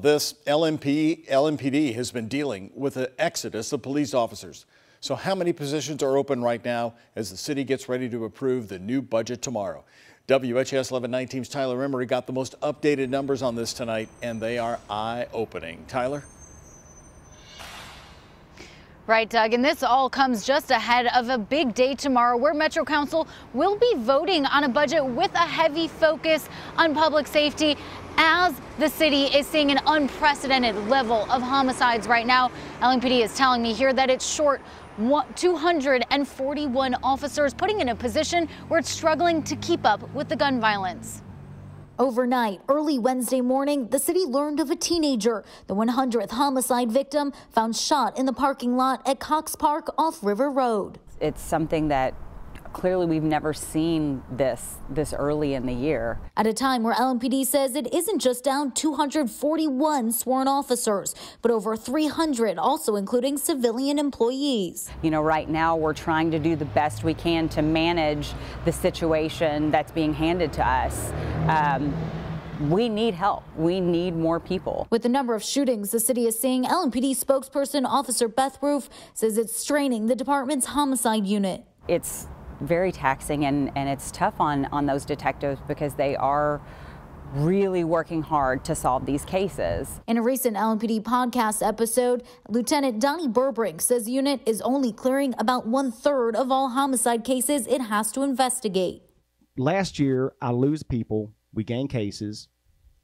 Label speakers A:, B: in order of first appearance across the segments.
A: This LMP, LMPD has been dealing with an exodus of police officers. So how many positions are open right now as the city gets ready to approve the new budget tomorrow? WHAS 1119's Tyler Emery got the most updated numbers on this tonight, and they are eye-opening. Tyler?
B: Right, Doug, and this all comes just ahead of a big day tomorrow where Metro Council will be voting on a budget with a heavy focus on public safety as the city is seeing an unprecedented level of homicides right now. LMPD is telling me here that it's short 241 officers, putting in a position where it's struggling to keep up with the gun violence.
C: Overnight, early Wednesday morning, the city learned of a teenager, the 100th homicide victim, found shot in the parking lot at Cox Park off River Road.
D: It's something that clearly we've never seen this this early in the year.
C: At a time where LMPD says it isn't just down 241 sworn officers, but over 300, also including civilian employees.
D: You know, right now we're trying to do the best we can to manage the situation that's being handed to us. Um, we need help. We need more people.
C: With the number of shootings the city is seeing, LMPD spokesperson Officer Beth Ruoff says it's straining the department's homicide unit.
D: It's very taxing and, and it's tough on, on those detectives because they are really working hard to solve these cases.
C: In a recent LMPD podcast episode, Lieutenant Donnie Burbrink says the unit is only clearing about one third of all homicide cases it has to investigate.
E: Last year, I lose people, we gain cases.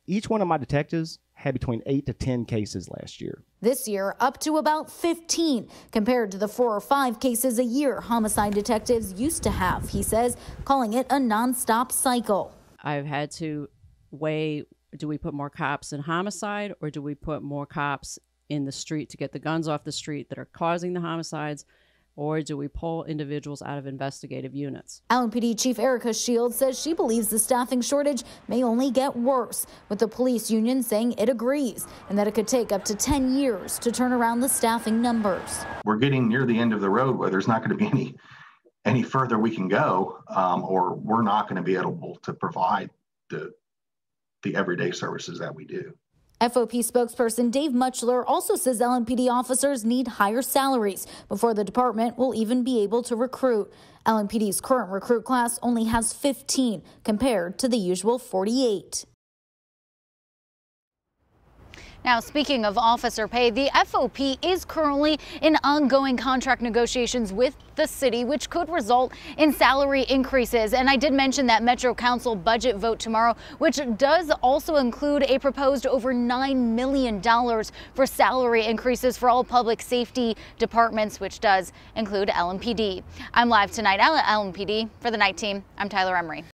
E: Each one of my detectives had between 8 to 10 cases last year.
C: This year, up to about 15, compared to the four or five cases a year homicide detectives used to have, he says, calling it a nonstop cycle.
F: I've had to weigh do we put more cops in homicide or do we put more cops in the street to get the guns off the street that are causing the homicides? Or do we pull individuals out of investigative units?
C: LMPD Chief Erica Shields says she believes the staffing shortage may only get worse, with the police union saying it agrees and that it could take up to 10 years to turn around the staffing numbers.
G: We're getting near the end of the road where there's not going to be any any further we can go, um, or we're not going to be able to provide the the everyday services that we do.
C: FOP spokesperson Dave Mutchler also says LMPD officers need higher salaries before the department will even be able to recruit. LMPD's current recruit class only has 15 compared to the usual 48.
B: Now, speaking of officer pay, the FOP is currently in ongoing contract negotiations with the city, which could result in salary increases. And I did mention that Metro Council budget vote tomorrow, which does also include a proposed over $9 million for salary increases for all public safety departments, which does include LMPD. I'm live tonight at LMPD for the night team. I'm Tyler Emery.